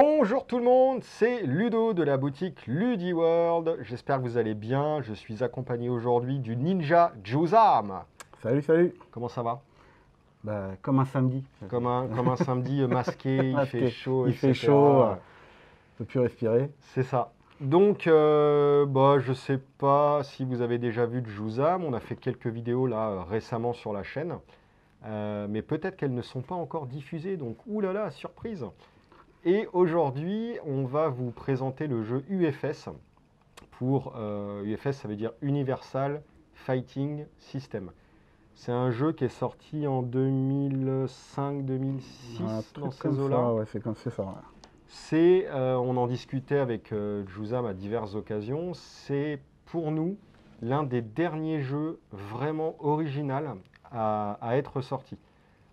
Bonjour tout le monde, c'est Ludo de la boutique LudiWorld. J'espère que vous allez bien. Je suis accompagné aujourd'hui du ninja Juzam. Salut, salut. Comment ça va? Bah, comme un samedi. comme un, comme un samedi euh, masqué, il fait chaud. Il fait chaud, euh, On peut plus respirer. C'est ça. Donc, euh, bah, je sais pas si vous avez déjà vu Juzam. On a fait quelques vidéos là récemment sur la chaîne. Euh, mais peut-être qu'elles ne sont pas encore diffusées. Donc, oulala, surprise. Et aujourd'hui, on va vous présenter le jeu UFS. Pour euh, UFS, ça veut dire Universal Fighting System. C'est un jeu qui est sorti en 2005-2006 Un dans ces eaux-là. ouais, c'est comme c'est ça. ouais. C'est, euh, on en discutait avec euh, Juzam à diverses occasions, c'est pour nous l'un des derniers jeux vraiment original à, à être sorti.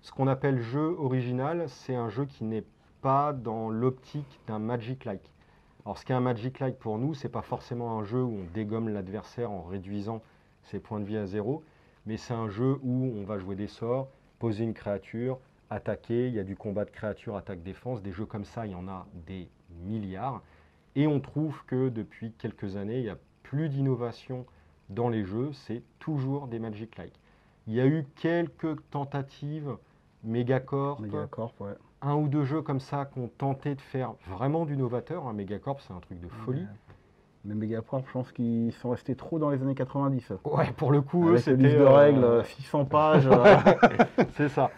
Ce qu'on appelle jeu original, c'est un jeu qui n'est pas dans l'optique d'un Magic-like. Alors ce qu'est un Magic-like pour nous, c'est pas forcément un jeu où on dégomme l'adversaire en réduisant ses points de vie à zéro, mais c'est un jeu où on va jouer des sorts, poser une créature, attaquer, il y a du combat de créatures, attaque-défense, des jeux comme ça, il y en a des milliards. Et on trouve que depuis quelques années, il n'y a plus d'innovation dans les jeux, c'est toujours des Magic-like. Il y a eu quelques tentatives, Megacorp, Megacorp, ouais. Un ou deux jeux comme ça qui ont tenté de faire vraiment du novateur. Un Megacorp, c'est un truc de folie. Mais Megacorp, je pense qu'ils sont restés trop dans les années 90. Ouais, pour le coup, eux, Avec c'était. de euh, règles, 600 pages. euh, C'est ça.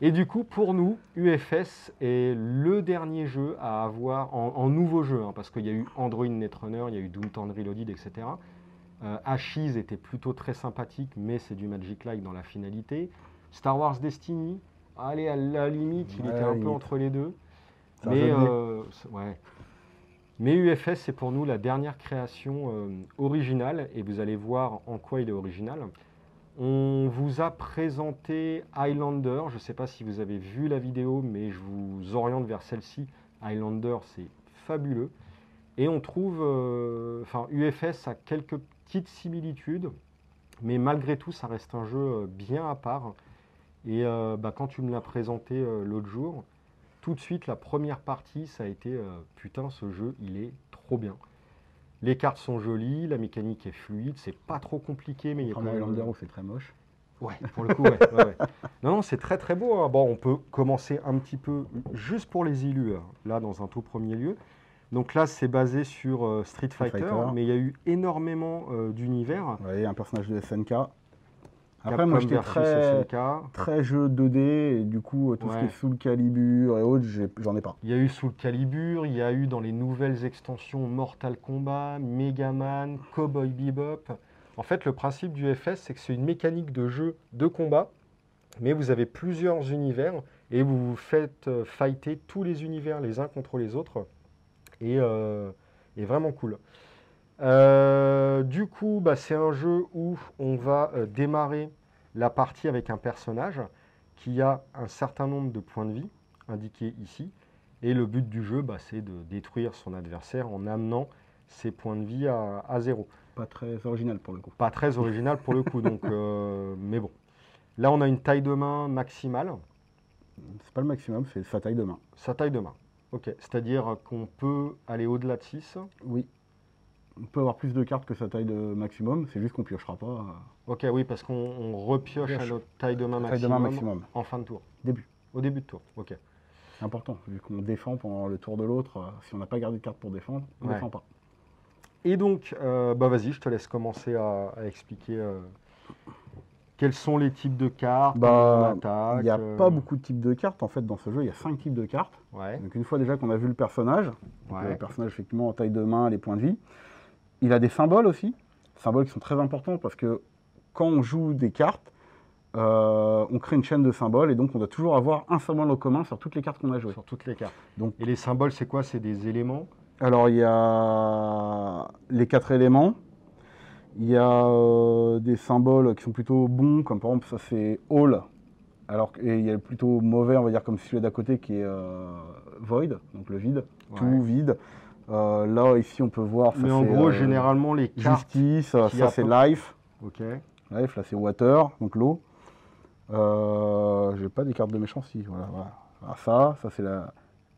Et du coup, pour nous, UFS est le dernier jeu à avoir en, en nouveau jeu, hein, parce qu'il y a eu Android Netrunner, il y a eu Doomtown Reloaded, etc. Euh, Ashes était plutôt très sympathique, mais c'est du Magic-like dans la finalité. Star Wars Destiny, allez, à la limite, il Ouais, était un peu entre les deux. Mais, dés. euh, c'est- ouais. Mais UFS, c'est pour nous la dernière création euh, originale, et vous allez voir en quoi il est original. On vous a présenté Highlander, je ne sais pas si vous avez vu la vidéo, mais je vous oriente vers celle-ci. Highlander, c'est fabuleux. Et on trouve, euh, enfin, UFS a quelques petites similitudes, mais malgré tout, ça reste un jeu bien à part. Et euh, bah, quand tu me l'as présenté euh, l'autre jour, tout de suite, la première partie, ça a été euh, putain, ce jeu, il est trop bien. Les cartes sont jolies, la mécanique est fluide, c'est pas trop compliqué, mais il y a quand même. Où c'est très moche. Ouais, pour le coup, ouais. ouais, ouais. Non, non, c'est très très beau. hein. Bon, on peut commencer un petit peu juste pour les élus, hein, là, dans un tout premier lieu. Donc là, c'est basé sur euh, Street, Fighter. mais il y a eu énormément euh, d'univers. Ouais, un personnage de SNK. Après, moi, j'étais très, très jeu 2D, et du coup, tout ce qui est Soul Calibur et autres, j'en ai pas. Il y a eu Soul Calibur, il y a eu dans les nouvelles extensions Mortal Kombat, Mega Man, Cowboy Bebop. En fait, le principe du FS, c'est que c'est une mécanique de jeu de combat, mais vous avez plusieurs univers et vous vous faites euh, fighter tous les univers les uns contre les autres. Et, euh, et vraiment cool. Euh, du coup, bah, c'est un jeu où on va euh, démarrer la partie avec un personnage qui a un certain nombre de points de vie indiqués ici. Et le but du jeu, bah, c'est de détruire son adversaire en amenant ses points de vie à, à zéro. Pas très original pour le coup. Pas très original pour le coup, donc, euh, mais bon. Là, on a une taille de main maximale, C'est pas le maximum, c'est sa taille de main. sa taille de main. Ok, c'est-à-dire qu'on peut aller au-delà de 6. Oui. On peut avoir plus de cartes que sa taille de maximum, c'est juste qu'on piochera pas. euh, Ok, oui, parce qu'on on repioche à notre taille de main Taille de maximum, main maximum. en fin de tour. Début. Au début de tour, ok. C'est important, vu qu'on défend pendant le tour de l'autre. euh, Si on n'a pas gardé de carte pour défendre, on ne Ouais. défend pas. Et donc, euh, bah vas-y, je te laisse commencer à, à expliquer euh, quels sont les types de cartes, Bah. Il n'y a euh, pas beaucoup de types de cartes en fait dans ce jeu, il y a cinq types de cartes. Ouais, Donc une fois déjà qu'on a vu le personnage, ouais. le personnage effectivement en taille de main, les points de vie, il a des symboles aussi, symboles qui sont très importants parce que quand on joue des cartes, euh, on crée une chaîne de symboles et donc on doit toujours avoir un symbole en commun sur toutes les cartes qu'on a jouées. sur toutes les cartes. Donc- Et les symboles, c'est quoi? C'est des éléments? Alors il y a les quatre éléments, il y a euh, des symboles qui sont plutôt bons, comme par exemple ça c'est all, alors et il y a le plutôt mauvais, on va dire comme celui d'à côté qui est euh, void, donc le vide, Ouais. tout vide. Euh, là ici on peut voir, ça, Mais en gros, euh, généralement, les cartes. justice, ça c'est life, Ok. life là c'est water, donc l'eau. Euh, J'ai pas des cartes de méchants si, voilà, voilà. Alors ça, ça c'est la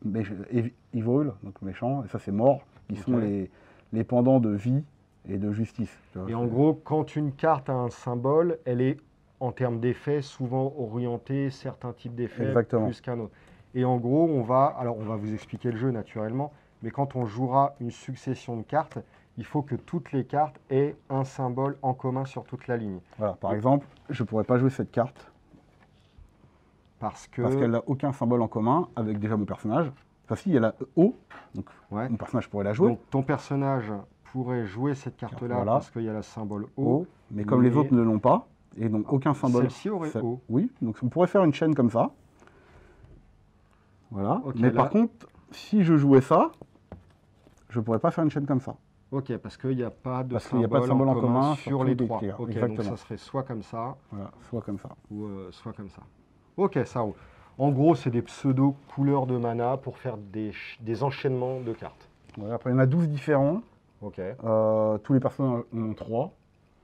ev- evil, donc méchant, et ça c'est mort, qui sont les, les pendants de vie et de justice. Et en gros, quand une carte a un symbole, elle est, en termes d'effets, souvent orientée certains types d'effets plus qu'un autre. Et en gros, on va, alors on va vous expliquer le jeu naturellement, mais quand on jouera une succession de cartes, il faut que toutes les cartes aient un symbole en commun sur toute la ligne. Voilà, par exemple, je ne pourrais pas jouer cette carte Parce que... parce qu'elle n'a aucun symbole en commun avec déjà mon personnage. Enfin si, il y a la O, donc Ouais. mon personnage pourrait la jouer, Donc ton personnage pourrait jouer cette carte-là Voilà. parce qu'il y a le symbole O. O, mais comme les autres ne l'ont pas, et donc aucun symbole. Celle-ci aurait Ça- O. Oui, donc on pourrait faire une chaîne comme ça. Voilà. Mais là- par contre, si je jouais ça, je pourrais pas faire une chaîne comme ça. Ok, parce qu'il n'y a pas de Parce a pas de symbole en commun sur les trois. Ok, donc ça serait soit comme ça, Voilà, soit comme ça. ou euh, soit comme ça. Ok, ça roule. En gros, c'est des pseudo couleurs de mana pour faire des, ch- des enchaînements de cartes. Voilà, après, il y en a 12 différents. Ok, Euh, tous les personnages en ont 3.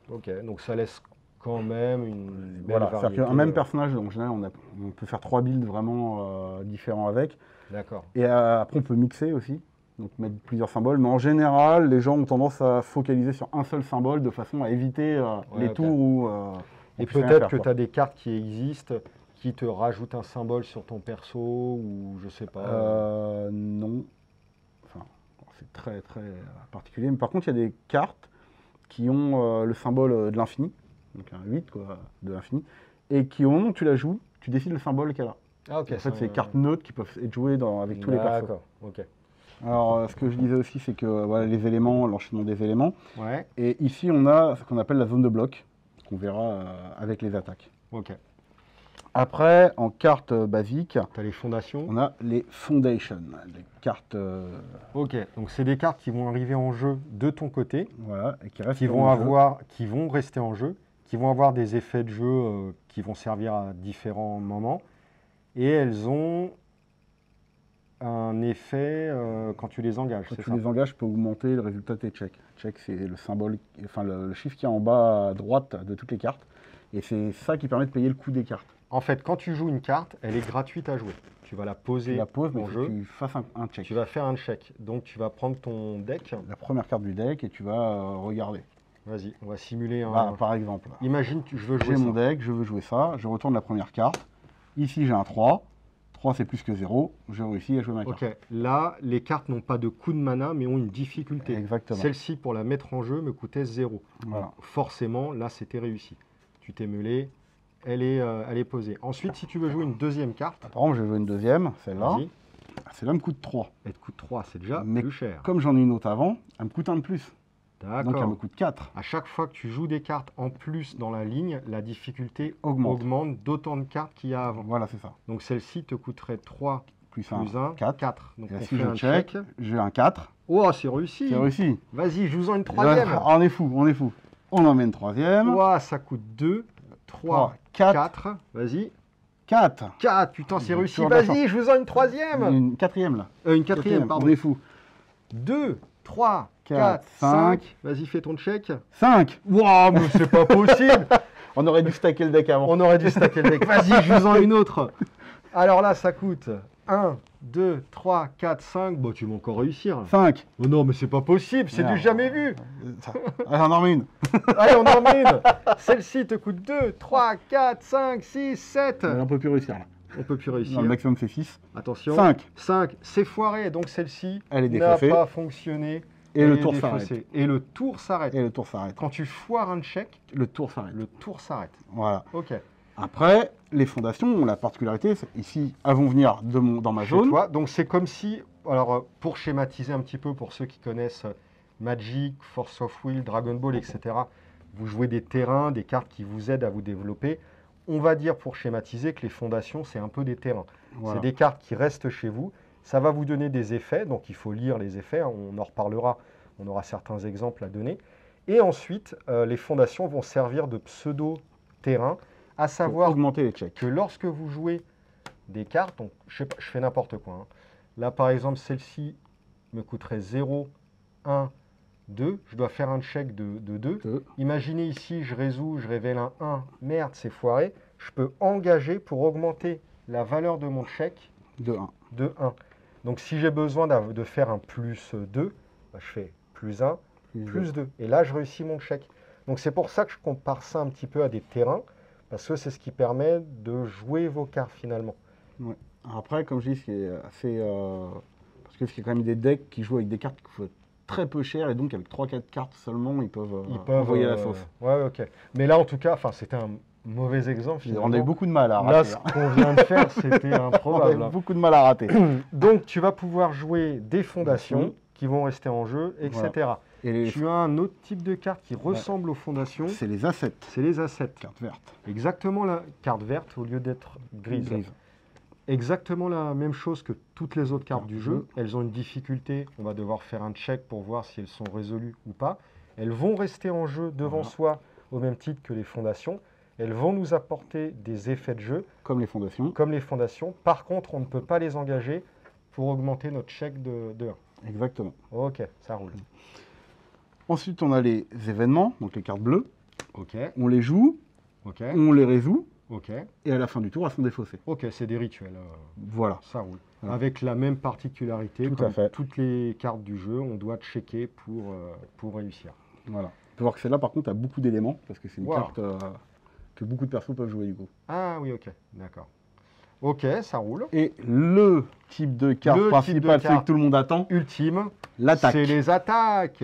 ok. Donc ça laisse quand même une belle Voilà, variété. c'est-à-dire qu'un même euh, personnage, en général, on, a- on peut faire trois builds vraiment euh, différents avec. D'accord. Et après, on peut mixer aussi, donc mettre plusieurs symboles. Mais en général, les gens ont tendance à focaliser sur un seul symbole de façon à éviter euh, Ouais, les tours où. euh, Et peut-être que tu as des cartes qui existent qui te rajoutent un symbole sur ton perso ou je sais pas. Euh, non. Enfin, c'est très très euh, particulier. Mais par contre, il y a des cartes qui ont le symbole de l'infini, donc un 8 quoi, de l'infini, et qui au moment où tu la joues, tu décides le symbole qu'elle a. Ah, ok. en fait, c'est des cartes neutres qui peuvent être jouées dans- avec tous les persos. D'accord, ok. Alors, euh, ce que je disais aussi, c'est que euh, voilà, les éléments, l'enchaînement des éléments. Ouais, Et ici, on a ce qu'on appelle la zone de bloc, qu'on verra euh, avec les attaques. ok. Après, en carte basique, Tu as les fondations. on a les foundations, les cartes Ok, donc c'est des cartes qui vont arriver en jeu de ton côté, voilà, et qui restent qui vont le jeu. avoir, qui vont rester en jeu, qui vont avoir des effets de jeu euh, qui vont servir à différents moments, et elles ont un effet euh, quand tu les engages, Quand tu ça les engages, tu peux augmenter le résultat de tes checks. Check, c'est le symbole, enfin le, le chiffre qui est en bas à droite de toutes les cartes. Et c'est ça qui permet de payer le coût des cartes. En fait, quand tu joues une carte, elle est gratuite à jouer. Tu vas la Tu poser la poses, mais jeu. que tu fasses un, un check. Tu vas faire un check. Donc tu vas prendre ton deck. La première carte du deck et tu vas euh, regarder. Vas-y, on va simuler un. Bah, par exemple, Imagine, tu- je veux j'ai jouer mon ça. deck, je veux jouer ça, je retourne la première carte. Ici, j'ai un 3. 3, c'est plus que 0. J'ai réussi à jouer ma carte. Ok, là, les cartes n'ont pas de coût de mana, mais ont une difficulté. Exactement. Celle-ci, pour la mettre en jeu, me coûtait 0. Voilà. Forcément, là, c'était réussi. Tu t'es mêlé, elle est, euh, elle est posée. Ensuite, si tu veux jouer une deuxième carte, Par exemple, je vais jouer une deuxième, celle-là. Celle-là me coûte 3. elle te coûte 3, c'est déjà Mais plus cher. Comme j'en ai une autre avant, elle me coûte un de plus. Donc elle me coûte 4. À chaque fois que tu joues des cartes en plus dans la ligne, la difficulté Augmente. augmente d'autant de cartes qu'il y a avant. Voilà, c'est ça. Donc celle-ci te coûterait 3 Plus 1, plus 1, 4. 4. Donc Et on si fait je un check, check. j'ai un 4. Oh, c'est réussi. C'est réussi. Vas-y, joue-en une Et là, troisième. on est fou, on est fou. On en met une troisième. Ouah, ça coûte 2, 3, 3, 4, 4. Vas-y. 4. 4, putain, c'est Une réussi. Vas-y, je vous en une troisième. Une quatrième là. Euh, une quatrième, On pardon. est fou. 2, 3, 4, Quatre, 5. cinq. Vas-y, fais ton check. 5. Waouh, mais c'est pas possible. On aurait dû stacker le deck avant. On aurait dû stacker le deck. Vas-y, je vous en une autre. Alors là, ça coûte 1, 2, 3, 4, 5. Bon, tu vas encore réussir. 5. Oh non, mais c'est pas possible, c'est du jamais vu. Allez, on en remet une. Allez, on en met une. Celle-ci te coûte 2, 3, 4, 5, 6, 7. On peut plus réussir là. On peut plus réussir. Non, le maximum c'est 6. Attention. 5. 5, c'est foiré. Donc celle-ci Elle est n'a pas fonctionné. Et le tour s'arrête. Et le tour s'arrête. Et le tour s'arrête. Quand tu foires un check, Le tour s'arrête. le tour s'arrête. Voilà. Ok. Après, les fondations ont la particularité, ici, elles vont venir de mon, dans ma zone. toi. Donc c'est comme si, alors euh, pour schématiser un petit peu pour ceux qui connaissent euh, Magic, Force of Will, Dragon Ball, etc. Vous jouez des terrains, des cartes qui vous aident à vous développer. On va dire pour schématiser que les fondations, c'est un peu des terrains. Voilà. C'est des cartes qui restent chez vous. Ça va vous donner des effets, donc il faut lire les effets. hein, On en reparlera. On aura certains exemples à donner. Et ensuite, euh, les fondations vont servir de pseudo-terrain, à savoir les que lorsque vous jouez des cartes, donc je, sais pas, je fais n'importe quoi. hein. Là, par exemple, celle-ci me coûterait 0, 1, 2. Je dois faire un check de, de 2. Deux. Imaginez ici, je résous, je révèle un 1. Merde, c'est foiré. Je peux engager pour augmenter la valeur de mon check De 1. de 1. Donc si j'ai besoin de faire un plus 2, bah, je fais plus 1, plus 2. Et là, je réussis mon check. Donc c'est pour ça que je compare ça un petit peu à des terrains, parce que c'est ce qui permet de jouer vos cartes finalement. Après, comme je dis, c'est assez. euh, parce que c'est quand même des decks qui jouent avec des cartes qui coûtent très peu cher et donc avec 3-4 cartes seulement, ils peuvent, euh, Ils peuvent envoyer la euh, sauce. Ouais, ok. Mais là, en tout cas, enfin, c'était un mauvais exemple. On a eu beaucoup de mal à Là, rater. ce hein. qu'on vient de faire, c'était On a improbable. eu beaucoup de mal à rater. Donc, tu vas pouvoir jouer des fondations qui vont rester en jeu, etc. Et les- Tu as un autre type de carte qui ressemble aux fondations, c'est les assets, c'est les assets. cartes vertes. Exactement la carte verte au lieu d'être grise. Exactement la même chose que toutes les autres cartes du jeu. jeu. Elles ont une difficulté, on va devoir faire un check pour voir si elles sont résolues ou pas. Elles vont rester en jeu devant Voilà. soi au même titre que les fondations. Elles vont nous apporter des effets de jeu Comme les fondations. comme les fondations. Par contre, on ne peut pas les engager pour augmenter notre chèque de, de 1. Exactement. Ok, ça roule. Ensuite, on a les événements, donc les cartes bleues. Ok, On les joue, ok, on les résout, ok. et à la fin du tour, elles sont défaussées. Ok, c'est des rituels. euh, Voilà. ça roule. Voilà. Avec la même particularité, Tout à comme fait. toutes les cartes du jeu, on doit checker pour, euh, pour réussir. voilà. On peut voir que celle-là, par contre, a beaucoup d'éléments, parce que c'est une Wow. carte euh, que beaucoup de persos peuvent jouer du coup. Ah oui, ok, d'accord. Ok, ça roule. Et le type de carte Le type de principale, celui que tout le monde attend, Ultime, l'attaque. c'est les attaques.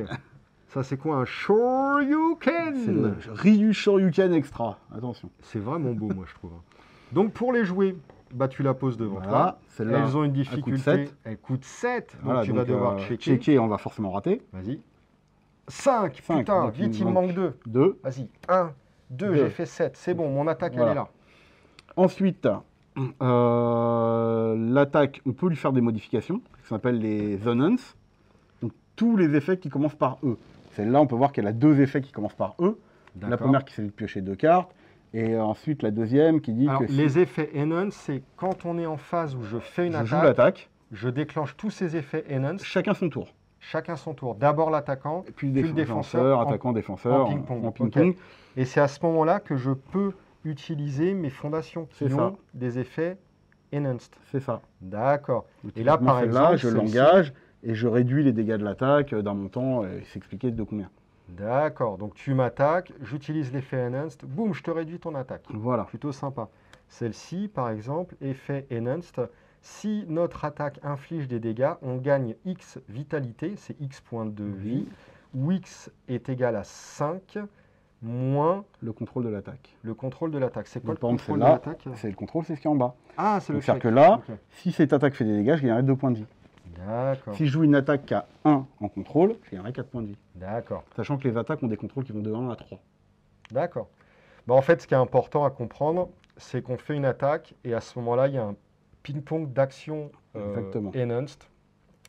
Ça, c'est quoi un C'est Shoryuken le Ryu Shoryuken Extra. Attention. C'est vraiment beau, moi, je trouve. Donc, pour les jouer, bah, tu la poses devant Voilà. toi. Celle-là, Elles ont une coûte difficulté. sept. Elles coûtent 7. Donc, voilà, tu donc, vas devoir euh, checker. checker, on va forcément rater. Vas-y. 5. Cinq, Putain, donc il vite, il me manque 2. 2. Vas-y. 1, 2, Deux. j'ai fait 7. C'est bon, mon attaque, Voilà. elle est là. Ensuite, euh, l'attaque, on peut lui faire des modifications, qui s'appellent les zonance. Donc tous les effets qui commencent par E. Celle-là, on peut voir qu'elle a deux effets qui commencent par E. La première qui c'est de piocher deux cartes, et ensuite la deuxième qui dit Alors, que si les effets enhance, c'est quand on est en phase où je fais une je joue attaque, l'attaque, je déclenche tous ces effets enhance, chacun son tour. Chacun son tour. D'abord l'attaquant, puis Puis le défenseur, défenseur, en- attaquant, défenseur, en ping-pong. ping-pong. et c'est à ce moment-là que je peux utiliser mes fondations qui C'est ça. ont des effets enhanced. C'est ça. D'accord. Et là, par exemple, je celle-ci- l'engage et je réduis les dégâts de l'attaque euh, d'un montant et s'expliquer de combien. D'accord. Donc tu m'attaques, j'utilise l'effet enhanced, boum, je te réduis ton attaque. Voilà. Plutôt sympa. Celle-ci, par exemple, effet enhanced. Si notre attaque inflige des dégâts, on gagne X vitalité, c'est X points de vie, où X est égal à 5 moins Le contrôle de l'attaque. le contrôle de l'attaque. C'est quoi le contrôle de l'attaque? C'est le contrôle, c'est ce qui est en bas. Ah, c'est le c'est-à-dire que là. Si cette attaque fait des dégâts, je gagnerai 2 points de vie. D'accord. Si je joue une attaque qui a 1 en contrôle, je gagnerai 4 points de vie. D'accord. Sachant que les attaques ont des contrôles qui vont de 1 à 3. D'accord. Bah, en fait, ce qui est important à comprendre, c'est qu'on fait une attaque et à ce moment-là, il y a un ping-pong d'action euh, enhanced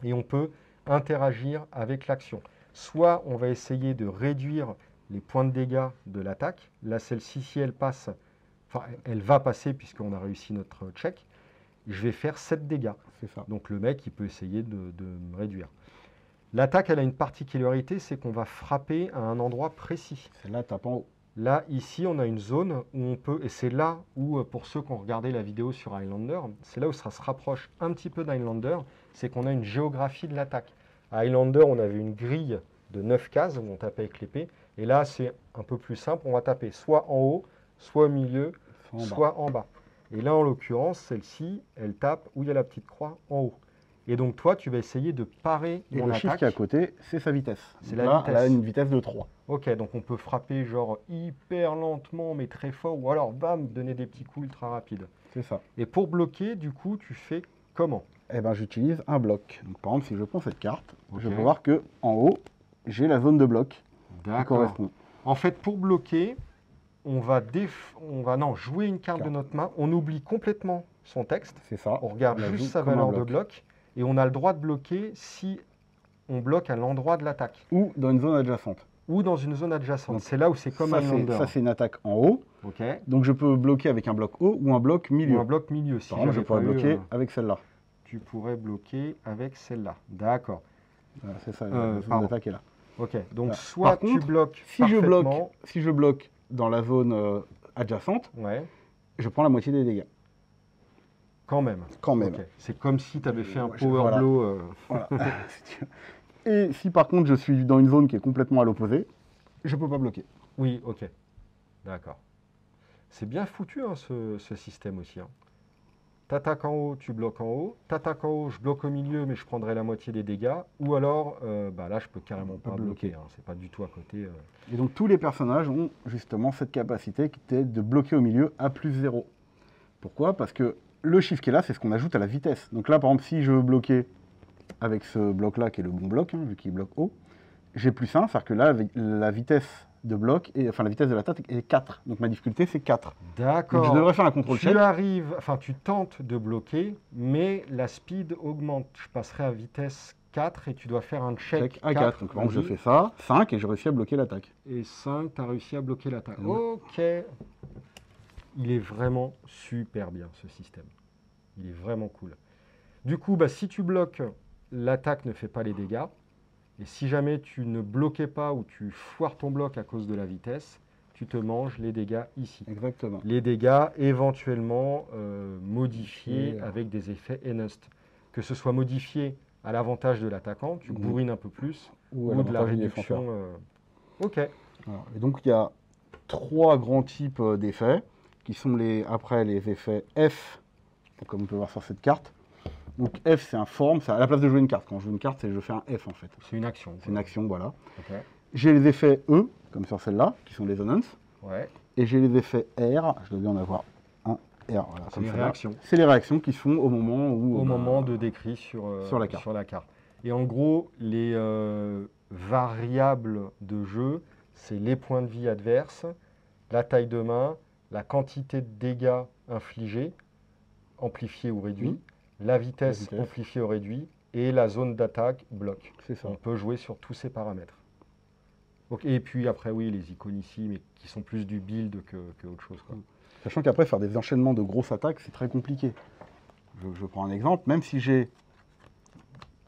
et on peut interagir avec l'action. Soit on va essayer de réduire les points de dégâts de l'attaque. Là, celle-ci, si elle passe, enfin, elle va passer puisqu'on a réussi notre check. Je vais faire 7 dégâts. C'est ça. Donc le mec, il peut essayer de, de me réduire. L'attaque, elle a une particularité, c'est qu'on va frapper à un endroit précis. Celle-là tape en haut. Là, ici, on a une zone où on peut, et c'est là où, euh, pour ceux qui ont regardé la vidéo sur Highlander, c'est là où ça se rapproche un petit peu d'Highlander, c'est qu'on a une géographie de l'attaque. À Highlander, on avait une grille de 9 cases où on tapait avec l'épée, et là, c'est un peu plus simple, on va taper soit en haut, soit au milieu, Soit en bas. soit en bas. Et là, en l'occurrence, celle-ci, elle tape où il y a la petite croix en haut. Et donc, toi, tu vas essayer de parer Et mon le chiffre qui est à côté, c'est sa vitesse. C'est la là, vitesse. Elle a une vitesse de 3. Ok, donc on peut frapper genre hyper lentement mais très fort, ou alors bam, donner des petits coups ultra rapides. C'est ça. Et pour bloquer, du coup, tu fais comment? Eh ben, j'utilise un bloc. Donc, par exemple, si je prends cette carte, je peux voir que en haut, j'ai la zone de bloc qui correspond. En fait, pour bloquer, on va, déf- on va non, jouer une carte de notre main, on oublie complètement son texte, C'est ça. on regarde On juste sa valeur de bloc. Et on a le droit de bloquer si on bloque à l'endroit de l'attaque, Ou dans une zone adjacente. ou dans une zone adjacente. C'est là où c'est comme ça, Highlander. ça, c'est une attaque en haut. Donc, je peux bloquer avec un bloc haut ou un bloc milieu. Ou un bloc milieu. Si Par exemple, je pourrais eu, bloquer euh, avec celle-là. tu pourrais bloquer avec celle-là. D'accord. Voilà, c'est ça, Euh, la zone pardon. d'attaque est là. Ok. Donc soit Par tu contre, bloques Si je, bloque, parfaitement- si je bloque dans la zone euh, adjacente, Ouais. je prends la moitié des dégâts. Quand même. quand même. C'est comme si tu avais fait un Ouais, power voilà. blow. euh, Voilà. Et si par contre je suis dans une zone qui est complètement à l'opposé, je peux pas bloquer. Oui, ok. D'accord. C'est bien foutu hein, ce, ce système aussi. Hein. T'attaques en haut, tu bloques en haut. T'attaques en haut, je bloque au milieu, mais je prendrai la moitié des dégâts. Ou alors, euh, bah là, je peux carrément Pas pas bloquer. hein. C'est pas du tout à côté. euh. Et donc tous les personnages ont justement cette capacité qui était de bloquer au milieu à plus 0. Pourquoi? Parce que le chiffre qui est là, c'est ce qu'on ajoute à la vitesse. Donc là, par exemple, si je veux bloquer avec ce bloc-là, qui est le bon bloc, hein, vu qu'il bloque haut, j'ai plus 1, c'est-à-dire que là, la vitesse de bloc, et, enfin la vitesse de l'attaque est 4. Donc ma difficulté, c'est 4. Donc D'accord. je devrais faire un contrôle check. Tu arrives, enfin tu tentes de bloquer, mais la speed augmente. Je passerai à vitesse 4 et tu dois faire un check, Check à 4. Donc par exemple, je fais ça, 5, et je réussis à bloquer l'attaque. Et 5, tu as réussi à bloquer l'attaque. Ok. Il est vraiment super bien ce système. Il est vraiment cool. Du coup, bah, si tu bloques, l'attaque ne fait pas les dégâts. Et si jamais tu ne bloquais pas ou tu foires ton bloc à cause de la vitesse, tu te manges les dégâts ici. Exactement. Les dégâts éventuellement euh, modifiés avec des effets enhanced. Que ce soit modifié à l'avantage de l'attaquant, tu Mhm. bourrines un peu plus, Ou, de la réduction. euh, Ok. Et donc il y a trois grands types euh, d'effets, qui sont les, après les effets F, comme on peut voir sur cette carte. Donc F c'est un c'est à la place de jouer une carte. Quand je joue une carte, c'est je fais un F en fait. C'est une action. C'est une action, voilà. J'ai les effets E, comme sur celle-là, qui sont les. Ouais. Et j'ai les effets R, je dois bien en avoir un R, voilà, C'est les réactions. C'est les réactions qui se font au moment où... Au bah, moment de décrit sur, euh, sur la carte. sur la carte. Et en gros, les euh, variables de jeu, c'est les points de vie adverses, la taille de main, la quantité de dégâts infligés, amplifiés ou réduits, la vitesse, vitesse. amplifiée ou réduite, et la zone d'attaque bloc. Ça. On peut jouer sur tous ces paramètres. Donc, et puis après, oui, les icônes ici, mais qui sont plus du build que, que autre chose. Quoi. Sachant qu'après, faire des enchaînements de grosses attaques, c'est très compliqué. Je, je prends un exemple. Même si j'ai.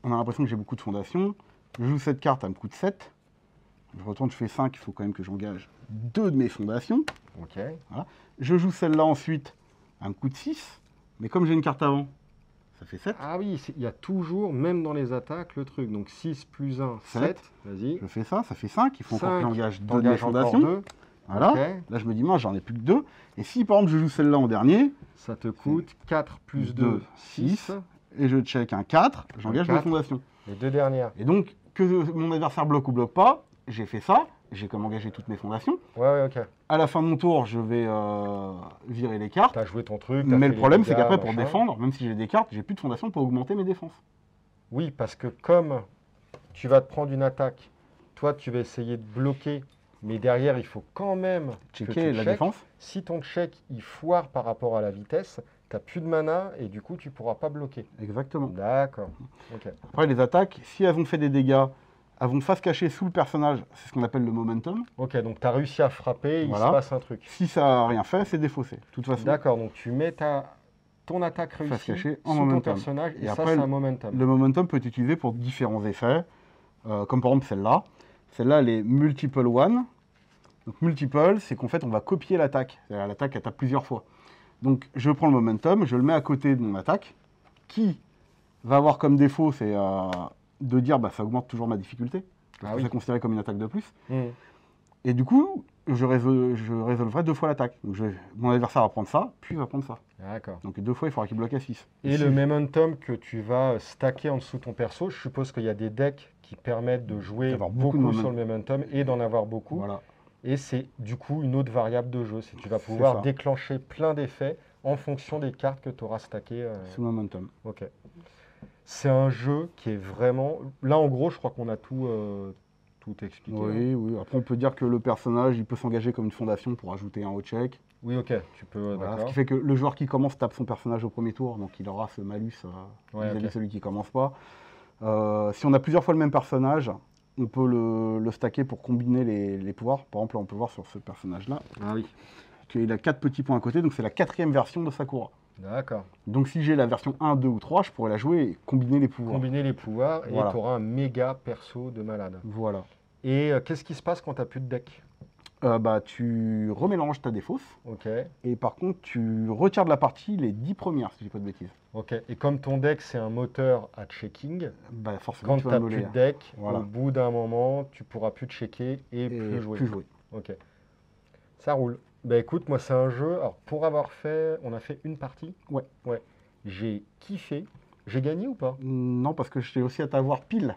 On a l'impression que j'ai beaucoup de fondations. Je joue cette carte, elle me coûte 7. Je retourne, je fais 5. Il faut quand même que j'engage deux de mes fondations. Ok. Je joue celle-là ensuite, elle me coûte 6. Mais comme j'ai une carte avant, ça fait 7. Ah oui, il y a toujours, même dans les attaques, le truc. Donc 6 plus 1, Sept. 7. Vas-y. Je fais ça, ça fait 5. Il faut encore que j'engage deux de mes fondations. 2. Voilà. Là, je me dis, moi, j'en ai plus que 2. Et si, par exemple, je joue celle-là en dernier, Ça te coûte 4 plus Deux, 2, 6. et je check un 4, j'engage mes fondations. Les deux dernières. Et donc, que mon adversaire bloque ou bloque pas, j'ai fait ça, j'ai comme engagé toutes mes fondations. Ouais, ouais, ok. À la fin de mon tour, je vais euh, virer les cartes. T'as joué ton truc. Mais le problème, c'est qu'après, pour défendre, même si j'ai des cartes, j'ai plus de fondations pour augmenter mes défenses. Oui, parce que comme tu vas te prendre une attaque, toi, tu vas essayer de bloquer, mais derrière, il faut quand même que Checker tu la défense. Si ton check, il foire par rapport à la vitesse, tu n'as plus de mana et du coup, tu pourras pas bloquer. Exactement. D'accord. Après, les attaques, si elles ont fait des dégâts, elles vont face cachée sous le personnage. C'est ce qu'on appelle le momentum. Ok, donc tu as réussi à frapper, il se passe un truc. Si ça n'a rien fait, c'est défaussé. De toute façon, D'accord, donc tu mets ta, ton attaque réussie cachée en sous ton personnage et, Et ça, c'est un momentum. le momentum peut être utilisé pour différents effets, euh, comme par exemple celle-là. Celle-là, elle est multiple one. Donc multiple, c'est qu'en fait, on va copier l'attaque. L'attaque, elle tape plusieurs fois. Donc je prends le momentum, je le mets à côté de mon attaque, qui va avoir comme défaut, c'est euh, de dire, bah, ça augmente toujours ma difficulté. Parce Ah que oui. c'est considéré comme une attaque de plus. Hmm. Et du coup, je, résol- je résolverai deux fois l'attaque. Donc je- mon adversaire va prendre ça, puis va prendre ça. D'accord. Donc deux fois, il faudra qu'il bloque à 6. Et le momentum que tu vas stacker en dessous de ton perso, je suppose qu'il y a des decks qui permettent de jouer beaucoup, beaucoup de sur le momentum et d'en avoir beaucoup. Voilà. Et c'est du coup une autre variable de jeu. C'est tu vas pouvoir déclencher plein d'effets en fonction des cartes que tu auras stackées. euh, le momentum. Ok. C'est un jeu qui est vraiment. Là, en gros, je crois qu'on a tout, euh, tout expliqué. hein. Oui, oui. Après, on peut dire que le personnage, il peut s'engager comme une fondation pour ajouter un haut check. Oui, ok, tu peux. Voilà, ce qui fait que le joueur qui commence tape son personnage au premier tour, donc il aura ce malus euh, Ouais, vis-à-vis celui qui commence pas. Euh, si on a plusieurs fois le même personnage, on peut le, le stacker pour combiner les, les pouvoirs. Par exemple, là, on peut voir sur ce personnage-là Ah oui. qu'il a quatre petits points à côté, donc c'est la quatrième version de Sakura. D'accord. Donc si j'ai la version 1, 2 ou 3, je pourrais la jouer et combiner les pouvoirs. Combiner les pouvoirs et Voilà. tu auras un méga perso de malade. Voilà. Et euh, qu'est-ce qui se passe quand tu n'as plus de deck? Euh, bah, tu remélanges ta défausse. Ok, Et par contre, tu retires de la partie les 10 premières, si je dis pas de bêtises. ok. Et comme ton deck, c'est un moteur à checking, Bah, forcément, quand tu n'as plus de deck, Voilà. au bout d'un moment, tu pourras plus checker et, et plus jouer. plus jouer. Ok. Ça roule. Bah écoute, moi c'est un jeu. Alors pour avoir fait, on a fait une partie. Ouais. Ouais. J'ai kiffé. J'ai gagné ou pas? Non, parce que j'étais aussi à t'avoir pile.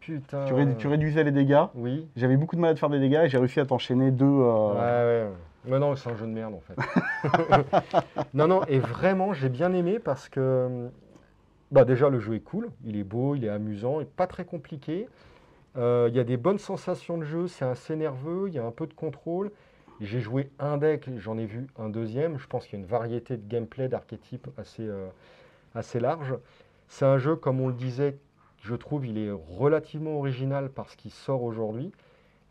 Putain. Tu, ré- tu réduisais les dégâts. Oui. J'avais beaucoup de mal à te faire des dégâts et j'ai réussi à t'enchaîner deux. euh, Ouais, ouais. Mais non, c'est un jeu de merde en fait. non, non, et vraiment, j'ai bien aimé parce que, bah déjà, le jeu est cool, il est beau, il est amusant, et pas très compliqué. Euh, Il y a des bonnes sensations de jeu, c'est assez nerveux, il y a un peu de contrôle. J'ai joué un deck, j'en ai vu un deuxième. Je pense qu'il y a une variété de gameplay, d'archétypes assez, euh, assez large. C'est un jeu, comme on le disait, je trouve, il est relativement original parce qu'il sort aujourd'hui.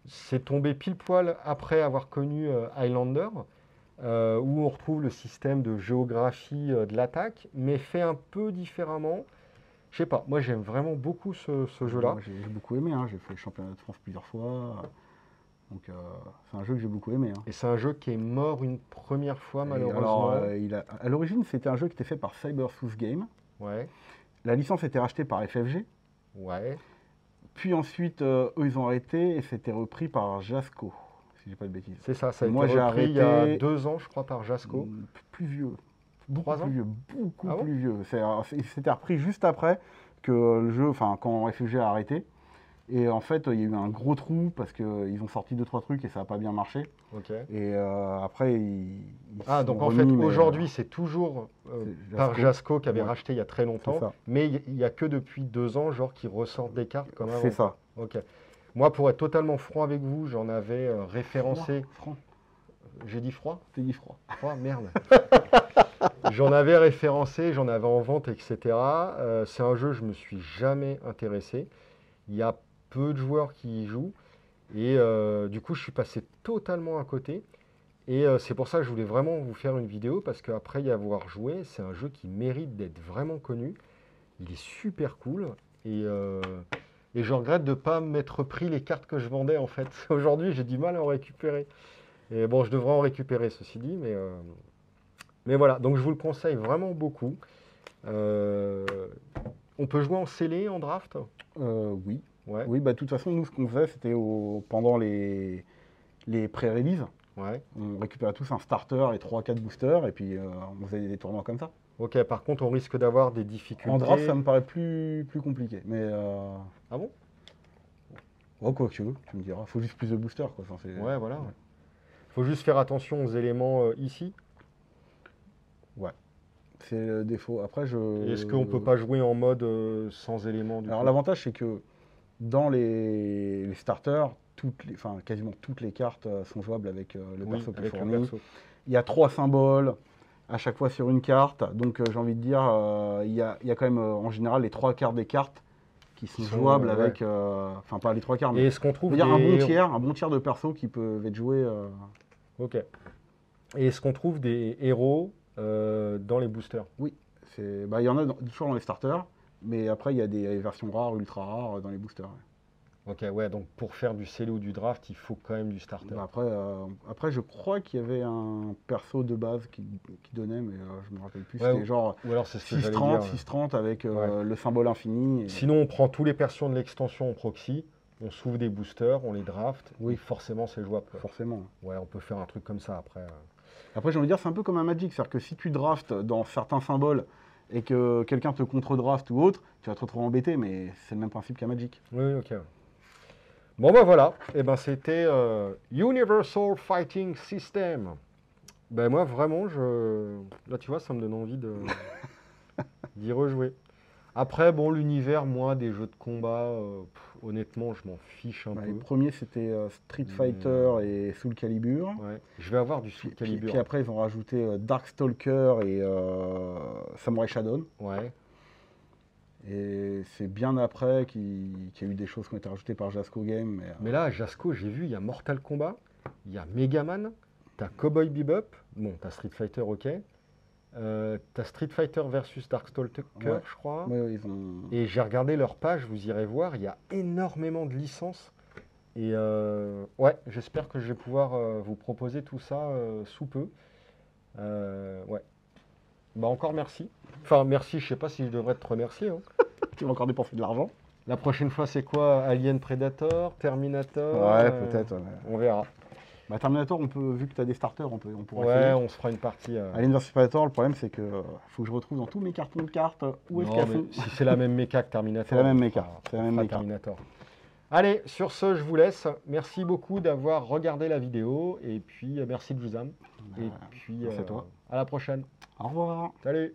C'est tombé pile poil après avoir connu euh, Highlander, euh, où on retrouve le système de géographie de l'attaque, mais fait un peu différemment. Je sais pas, moi j'aime vraiment beaucoup ce, jeu-là. j'ai beaucoup aimé. hein. J'ai fait le championnat de France plusieurs fois. Donc, euh, c'est un jeu que j'ai beaucoup aimé. hein. Et c'est un jeu qui est mort une première fois, malheureusement. alors, euh, il a- à l'origine, c'était un jeu qui était fait par Cybersooth Game. Ouais, La licence était rachetée par FFG. ouais. Puis ensuite, euh, eux, ils ont arrêté et c'était repris par Jasco, si j'ai pas de bêtises. C'est ça, ça a Moi, été j'ai repris il y a deux ans, je crois, par Jasco. Mm, Plus vieux. Beaucoup Trois ans plus vieux. Beaucoup Ah bon plus vieux. C'était repris juste après que le jeu, enfin, quand FFG a arrêté. Et en fait, il y a eu un gros trou parce qu'ils ont sorti deux, trois trucs et ça n'a pas bien marché. Ok. Et euh, après, ils. ils Ah, donc en fait, aujourd'hui, c'est toujours euh, par Jasco. Qui avait Ouais. racheté il y a très longtemps, mais il n'y a que depuis deux ans, genre, qui ressortent des cartes comme euh, avant. C'est ça. Ok. Moi, pour être totalement franc avec vous, j'en avais euh, référencé. Froid, Franc, J'ai dit froid? T'es dit froid. Froid, merde. j'en avais référencé, j'en avais en vente, etc. Euh, c'est un jeu, je me suis jamais intéressé. Il y a peu de joueurs qui y jouent. Et euh, du coup, je suis passé totalement à côté. Et euh, c'est pour ça que je voulais vraiment vous faire une vidéo, parce qu'après y avoir joué, c'est un jeu qui mérite d'être vraiment connu. Il est super cool. Et, euh, et je regrette de ne pas m'être pris les cartes que je vendais, en fait. Aujourd'hui, j'ai du mal à en récupérer. Et bon, je devrais en récupérer, ceci dit, mais, mais voilà. Donc, je vous le conseille vraiment beaucoup. On peut jouer en scellé, en draft? Oui. Ouais, Oui, bah, de toute façon, nous, ce qu'on faisait, c'était au... pendant les, les pré-releases. ouais. On récupérait tous un starter et 3-4 boosters, et puis euh, on faisait des tournois comme ça. Ok, par contre, on risque d'avoir des difficultés. En draft, ça me paraît plus, plus compliqué. Mais. Euh... Ah bon? Oh, quoi que tu veux, tu me diras. Faut juste plus de boosters, quoi. Enfin, Ouais, voilà. Il faut juste faire attention aux éléments euh, ici. C'est le défaut. Après, je. Est-ce qu'on peut pas jouer en mode sans éléments du Alors, l'avantage, c'est que dans les, les starters, toutes les... enfin, quasiment toutes les cartes euh, sont jouables avec euh, le Oui, perso qui est fourni. perso. Il y a trois symboles à chaque fois sur une carte. Donc, euh, j'ai envie de dire, il, y a, il y a quand même, en général, les trois quarts des cartes qui sont, jouables avec. Enfin, pas les trois quarts, mais. Et est-ce qu'on trouve dire, un des... bon tiers, un bon tiers de persos qui peuvent être joués. Ok. Et est-ce qu'on trouve des héros euh, dans les boosters? C'est- bah, Il y en a dans- toujours dans les starters, mais après, il y a des versions rares, ultra rares euh, dans les boosters. ouais. Ok, ouais, donc pour faire du scellé ou du draft, il faut quand même du starter. Bah, après, euh, après, je crois qu'il y avait un perso de base qui, qui donnait, mais euh, je me rappelle plus. Ouais, C'était genre Ou alors c'est ce que j'allais 6-30, dire. 6-30 avec euh, le symbole infini. et- Sinon, on prend tous les persos de l'extension en proxy, on s'ouvre des boosters, on les draft, Oui. forcément c'est jouable. quoi. Forcément. Ouais, on peut faire un truc comme ça après. Après, j'ai envie de dire, c'est un peu comme un Magic. C'est-à-dire que si tu draftes dans certains symboles et que quelqu'un te contre-draft ou autre, tu vas te retrouver embêté, mais c'est le même principe qu'un Magic. Oui, ok. Bon, ben voilà. Et ben c'était euh, Universal Fighting System. Ben moi, vraiment, je... là, tu vois, ça me donne envie de d'y rejouer. Après, bon, l'univers, moi, des jeux de combat, euh, pff, honnêtement, je m'en fiche un Bah, peu. les premiers, c'était euh, Street Fighter euh, et Soul Calibur. Ouais. Je vais avoir du Puis, Soul puis- Calibur. puis après, ils ont rajouté euh, Darkstalker et euh, Samurai Shadow. Ouais. Et c'est bien après qu'il y a eu des choses qui ont été rajoutées par Jasco Game. Mais, Mais là, à Jasco, j'ai vu, il y a Mortal Kombat, il y a Megaman, t'as Cowboy Bebop, bon, t'as Street Fighter, ok. Euh, t'as Street Fighter versus Darkstalker, Ouais. je crois. ouais, ils ont... Et j'ai regardé leur page, vous irez voir, il y a énormément de licences Et euh, ouais, j'espère que je vais pouvoir euh, vous proposer tout ça euh, sous peu. Euh, ouais. Bah encore merci. Enfin merci, je sais pas si je devrais te remercier. hein. Tu vas encore dépenser de l'argent La prochaine fois c'est quoi? Alien Predator, Terminator? Ouais, euh, peut-être. ouais. On verra. Bah, Terminator, on peut, vu que tu as des starters, on, peut, on pourra Ouais, on se fera une partie. euh, Alien vs Predator, le problème c'est que euh, faut que je retrouve dans tous mes cartons de cartes euh, où est-ce mais fait. si c'est la même méca que Terminator. C'est la même méca, c'est la même méca. Terminator. Allez, sur ce, je vous laisse. Merci beaucoup d'avoir regardé la vidéo. Et puis, euh, merci de vous âme. Et puis, merci à toi. à la prochaine. Au revoir. Salut